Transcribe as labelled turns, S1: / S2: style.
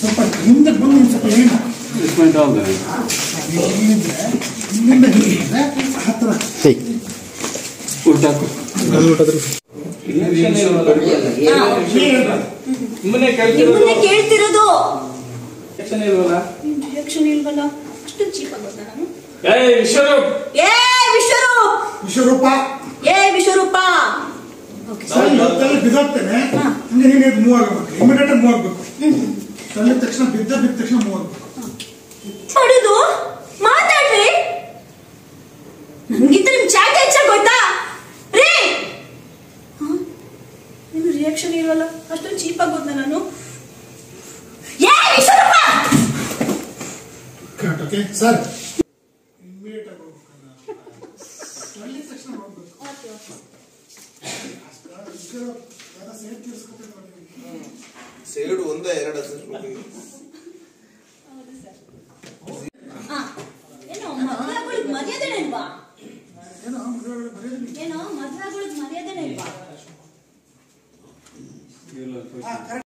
S1: ಸ್ವಲ್ಪ ಹಿಂದೆ ಬಂದು ಒಂದು ಸ್ವಲ್ಪ ಏನು
S2: ಇಸ್ಮೆಂಟ್ ಹೌದು
S1: ಇಲ್ಲಿಂದ್ರೆ ಇಲ್ಲಿಂದ ಹಿಂದೆ ಹತ್ತಿರ
S2: ಉಲ್ಟಾಕು
S3: ನಿಮ್ಮನ್ನೇ
S4: ನಿಮ್ಮನ್ನೇ ಕೇಳ್ತಿರೋದು.
S3: Reaction ಇಲ್ವಲ್ಲ?
S4: ರಿಯಾಕ್ಷನ್ ಇಲ್ವಲ್ಲ? ಅಷ್ಟು ಚೀಪ್ ಆಗೋದ ನಾನು.
S3: ಏಯ್ ವಿಶ್ವರೂಪ್.
S4: ಏ ವಿಶ್ವರೂಪ್.
S1: ವಿಶ್ವರೂಪ.
S4: ಏ ವಿಶ್ವರೂಪ. ಓಕೆ
S1: ಸರ್ ಇವತ್ತೆಲ್ಲ ಬಿದ್ದೋಗ್ತೇನೆ. ಹಂಗೆ ನೀನು ಮೂವ್ ಆಗಬೇಕು. ಇಮಿಡಿಯೇಟ್ ಮೂವ್ ಆಗಬೇಕು. ತಳ್ಳಿದ ತಕ್ಷಣ ಬಿದ್ದ ಬಿದ್ದ ತಕ್ಷಣ ಮೂವ್ ಆಗಬೇಕು
S4: ಮಾಡುದು ಮಾತಾಡ್ರಿ ನನ್ಗಿಂತ ನಿಮ್ ಚಾಟ್ ಹೆಚ್ಚಾಗ್ ಗೊತ್ತಾ ರೀ ಹ? ಏನು ರಿಯಾಕ್ಷನ್ ಇಲ್ವಲ್ಲ ಅಷ್ಟೊಂದು ಚೀಪ್ ಆಗೋದ್ನ ನಾನು ಏ ವಿಶ್ವರೂಪ
S1: ಕರೆಕ್ಟ್ ಓಕೆ ಸರ್ ಇಮಿಡಿಯೇಟ್ ಆಗಿ ಹೋಗ್ಬೇಕಲ್ಲ ತಳ್ಳಿದ ತಕ್ಷಣ ಹೋಗ್ಬೇಕು ಸೇಫ್ ತೀರ್ಸ್ಕೊಬೇಕು
S5: ಸೇಡು ಒಂದ ಎರಡು.
S4: ಏನೋ ಮದ್ವೆ ಆಗೋಳಿಗ್ ಮರ್ಯಾದೆನೇ ಇಲ್ವಾ?
S1: ಏನೋ
S4: ಮರ್ಯಾದೆನೇ ಇಲ್ವಾ?